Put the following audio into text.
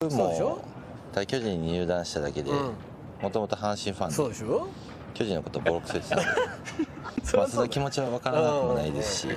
もう巨人に入団しただけでもともと阪神ファンでそうでしょ？巨人のことボロクソ言ってたんで。まあその気持ちは分からなくもないですし。